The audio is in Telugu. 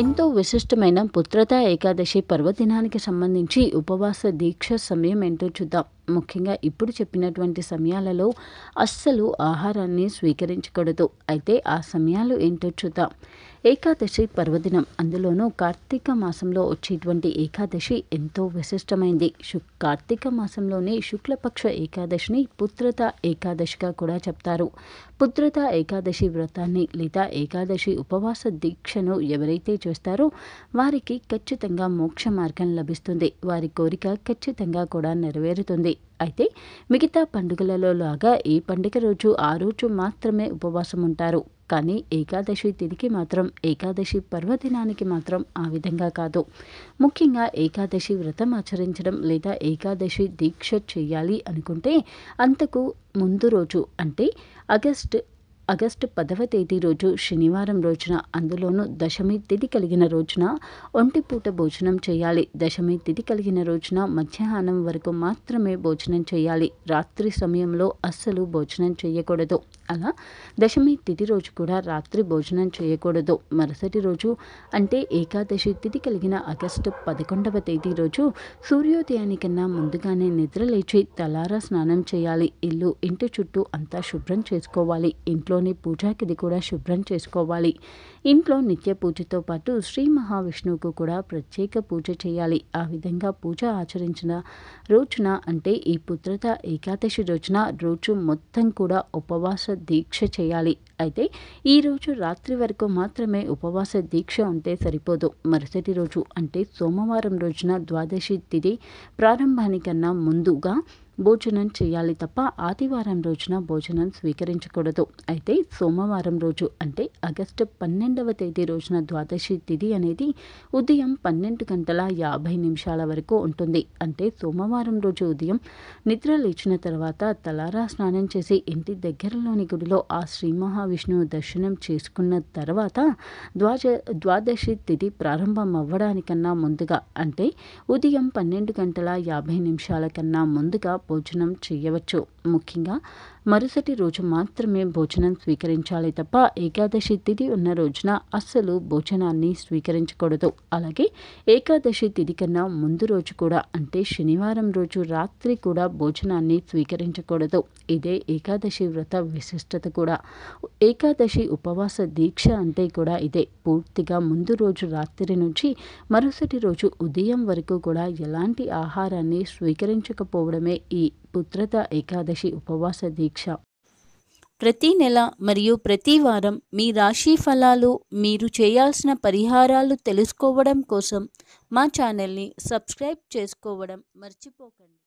ఎంతో విశిష్టమైన పుత్రత ఏకాదశి పర్వదినానికి సంబంధించి ఉపవాస దీక్ష సమయం ఏంటో చూద్దాం. ముఖ్యంగా ఇప్పుడు చెప్పినటువంటి సమయాలలో అస్సలు ఆహారాన్ని స్వీకరించకూడదు. అయితే ఆ సమయాలు ఏంటో చూద్దాం. ఏకాదశి పర్వదినం. అందులోనూ కార్తీక మాసంలో వచ్చేటువంటి ఏకాదశి ఎంతో విశిష్టమైంది. శు కార్తీక మాసంలోనే శుక్లపక్ష ఏకాదశిని పుత్రత ఏకాదశిగా కూడా చెప్తారు. పుత్రత ఏకాదశి వ్రతాన్ని లేదా ఏకాదశి ఉపవాస దీక్షను ఎవరైతే చేస్తారో వారికి ఖచ్చితంగా మోక్ష మార్గం లభిస్తుంది. వారి కోరిక ఖచ్చితంగా కూడా నెరవేరుతుంది. అయితే మిగతా పండుగలలో లాగా ఈ పండుగ రోజు ఆ రోజు మాత్రమే ఉపవాసం ఉంటారు. కానీ ఏకాదశి తిథికి మాత్రం ఏకాదశి పర్వదినానికి మాత్రం ఆ విధంగా కాదు. ముఖ్యంగా ఏకాదశి వ్రతం ఆచరించడం లేదా ఏకాదశి దీక్ష చేయాలి అనుకుంటే అంతకు ముందు రోజు అంటే ఆగస్ట్ ఆగస్టు పదవ తేదీ రోజు శనివారం రోజున అందులోనూ దశమి తిథి కలిగిన రోజున ఒంటిపూట భోజనం చేయాలి. దశమి తిథి కలిగిన రోజున మధ్యాహ్నం వరకు మాత్రమే భోజనం చేయాలి. రాత్రి సమయంలో అస్సలు భోజనం చేయకూడదు. అలా దశమి తిథి రోజు కూడా రాత్రి భోజనం చేయకూడదు. మరుసటి రోజు అంటే ఏకాదశి తిథి కలిగిన ఆగస్టు పదకొండవ తేదీ రోజు సూర్యోదయానికన్నా ముందుగానే నిద్ర లేచి తలారా స్నానం చేయాలి. ఇల్లు ఇంటి చుట్టూ అంతా శుభ్రం చేసుకోవాలి. ఇంట్లో ఇంట్లోని పూజాకిది కూడా శుభ్రం చేసుకోవాలి. ఇంట్లో నిత్య పూజతో పాటు శ్రీ మహావిష్ణువుకు కూడా ప్రత్యేక పూజ చేయాలి. ఆ విధంగా పూజ ఆచరించిన రోజున అంటే ఈ పుత్రత ఏకాదశి రోజున రోజు మొత్తం కూడా ఉపవాస దీక్ష చేయాలి. అయితే ఈ రోజు రాత్రి వరకు మాత్రమే ఉపవాస దీక్ష ఉంటే సరిపోదు. మరుసటి రోజు అంటే సోమవారం రోజున ద్వాదశి తిథి ప్రారంభానికన్నా ముందుగా భోజనం చేయాలి తప్ప ఆదివారం రోజున భోజనం స్వీకరించకూడదు. అయితే సోమవారం రోజు అంటే ఆగస్టు పన్నెండవ తేదీ రోజున ద్వాదశి తిథి అనేది ఉదయం పన్నెండు గంటల యాభై నిమిషాల వరకు ఉంటుంది. అంటే సోమవారం రోజు ఉదయం నిద్ర లేచిన తర్వాత తలారా స్నానం చేసి ఇంటి దగ్గరలోని గుడిలో ఆ శ్రీ మహావిష్ణువు దర్శనం చేసుకున్న తర్వాత ద్వాజ ద్వాదశి తిథి ప్రారంభం అవ్వడానికన్నా ముందుగా అంటే ఉదయం పన్నెండు గంటల యాభై నిమిషాల కన్నా ముందుగా భోజనం చేయవచ్చు. ముఖ్యంగా మరుసటి రోజు మాత్రమే భోజనం స్వీకరించాలి తప్ప ఏకాదశి తిథి ఉన్న రోజున అస్సలు భోజనాన్ని స్వీకరించకూడదు. అలాగే ఏకాదశి తిథి కన్నా ముందు రోజు కూడా అంటే శనివారం రోజు రాత్రి కూడా భోజనాన్ని స్వీకరించకూడదు. ఇదే ఏకాదశి వ్రత విశిష్టత కూడా. ఏకాదశి ఉపవాస దీక్ష అంటే కూడా ఇదే. పూర్తిగా ముందు రోజు రాత్రి నుంచి మరుసటి రోజు ఉదయం వరకు కూడా ఎలాంటి ఆహారాన్ని స్వీకరించకపోవడమే ఈ పుత్రత ఏకాదశి ఉపవాస దీక్ష. ప్రతి నెల మరియు ప్రతి వారం మీ రాశి ఫలాలు మీరు చేయాల్సిన పరిహారాలు తెలుసుకోవడం కోసం మా ఛానల్ని సబ్స్క్రైబ్ చేసుకోవడం మర్చిపోకండి.